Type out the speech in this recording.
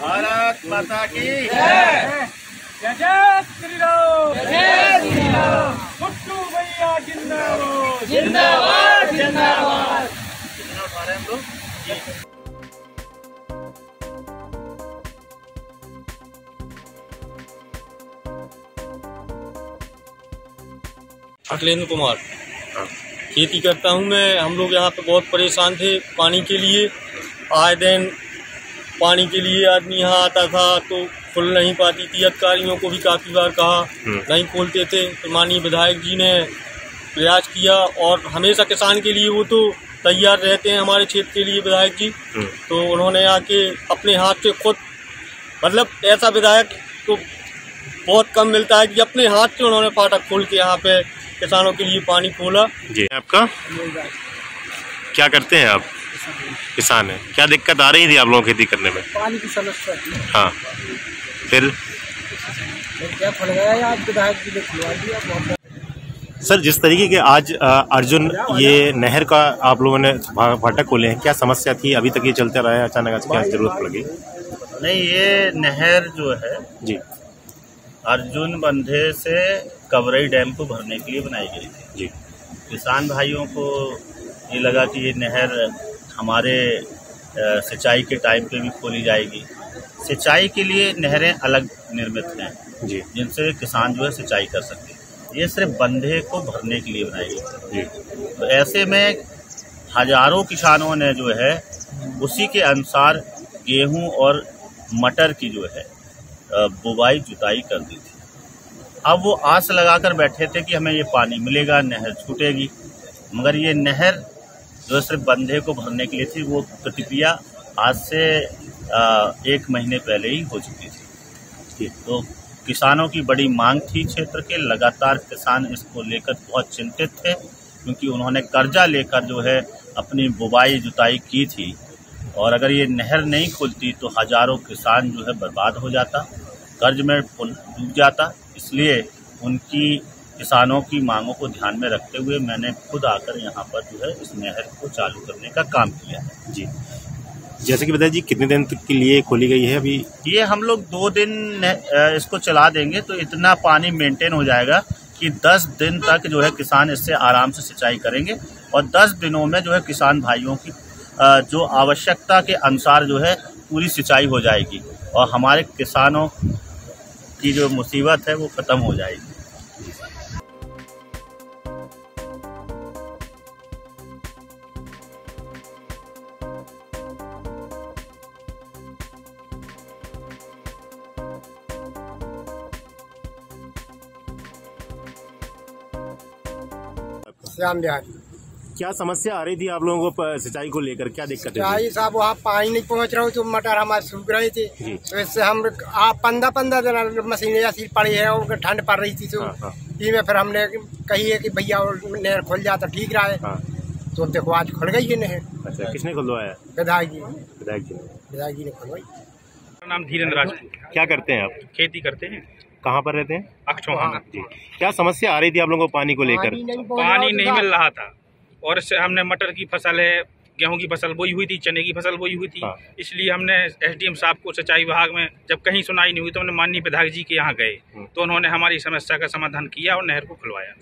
भारत माता की जय। जय श्री राम जय श्री राम गुड्डू भैया जिंदाबाद। जिंदाबाद जिंदाबाद। कितना उठा रहे हैं। हम लोग अखिलेंद्र कुमार खेती करता हूँ मैं। हम लोग यहाँ पे बहुत परेशान थे पानी के लिए। आए दिन पानी के लिए आदमी यहाँ आता था तो खुल नहीं पाती थी। अधिकारियों को भी काफ़ी बार कहा नहीं खोलते थे। तो माननीय विधायक जी ने प्रयास किया और हमेशा किसान के लिए वो तो तैयार रहते हैं हमारे क्षेत्र के लिए विधायक जी। तो उन्होंने आके अपने हाथ से खुद मतलब ऐसा विधायक तो बहुत कम मिलता है कि अपने हाथ से उन्होंने फाटक खोल के यहाँ पे किसानों के लिए पानी खोला। जी आपका? क्या करते हैं आप? किसान है। क्या दिक्कत आ रही थी आप लोगों को खेती करने में? पानी की समस्या थी। हाँ। फिर? सर जिस तरीके के आज अर्जुन ये नहर का आप लोगों ने फाटक खोले हैं क्या समस्या थी? अभी तक ये चलते रहा है अचानक आज क्या ज़रूरत पड़? गई नहीं ये नहर जो है जी। अर्जुन बंधे से कवरई डैम को भरने के लिए बनाई गई थी। जी। किसान भाइयों को ये लगा कि ये नहर हमारे सिंचाई के टाइम पे भी खोली जाएगी। सिंचाई के लिए नहरें अलग निर्मित हैं। जी। जिनसे किसान जो है सिंचाई कर सके। ये सिर्फ़ बंधे को भरने के लिए बनाई गई। जी। तो ऐसे में हज़ारों किसानों ने जो है उसी के अनुसार गेहूँ और मटर की जो है बुवाई जुताई कर दी थी। अब वो आस लगाकर बैठे थे कि हमें ये पानी मिलेगा नहर छूटेगी। मगर ये नहर जो सिर्फ़ बंधे को भरने के लिए थी वो प्रतिक्रिया आज से एक महीने पहले ही हो चुकी थी। तो किसानों की बड़ी मांग थी क्षेत्र के। लगातार किसान इसको लेकर बहुत चिंतित थे क्योंकि उन्होंने कर्जा लेकर जो है अपनी बुवाई जुताई की थी। और अगर ये नहर नहीं खुलती तो हज़ारों किसान जो है बर्बाद हो जाता कर्ज में डूब जाता। इसलिए उनकी किसानों की मांगों को ध्यान में रखते हुए मैंने खुद आकर यहाँ पर जो है इस नहर को चालू करने का काम किया है। जी। जैसे कि बताइए जी कितने दिन तक के लिए खोली गई है अभी? ये हम लोग दो दिन इसको चला देंगे तो इतना पानी मेंटेन हो जाएगा कि 10 दिन तक जो है किसान इससे आराम से सिंचाई करेंगे और 10 दिनों में जो है किसान भाइयों की जो आवश्यकता के अनुसार जो है पूरी सिंचाई हो जाएगी और हमारे किसानों की जो मुसीबत है वो ख़त्म हो जाएगी। श्याम बिहारी। क्या समस्या आ रही थी आप लोगों को सिंचाई को लेकर? क्या दिक्कत है? साहब वहाँ पानी नहीं पहुँच रहा हो तो मटर हमारे सूख रहे थे। तो इससे हम आप पंद्रह पंद्रह दिन मशीनें ऐसी पड़ी है और ठंड पड़ रही थी तो हाँ, हाँ। में फिर हमने कही है कि भैया और नहर खुल जाता ठीक रहा है। हाँ। तो देखो आज खुल गई है नहर। अच्छा किसने खुलवाया? विधायक जी। विधायक जी ने। विधायक जी ने खुलवाई। नाम धीरेन्द्र राजपूत। क्या करते हैं आप? खेती करते हैं। कहाँ पर रहते हैं? अक्षौहाना जी क्या समस्या आ रही थी आप लोगों को पानी को लेकर? पानी नहीं हो मिल रहा था। और इससे हमने मटर की फ़सल है गेहूँ की फ़सल बोई हुई थी चने की फ़सल बोई हुई थी। हाँ। इसलिए हमने एसडीएम साहब को सिंचाई विभाग में जब कहीं सुनाई नहीं हुई तो हमने माननीय विधायक जी के यहाँ गए। हम्म। तो उन्होंने हमारी समस्या का समाधान किया और नहर को खुलवाया।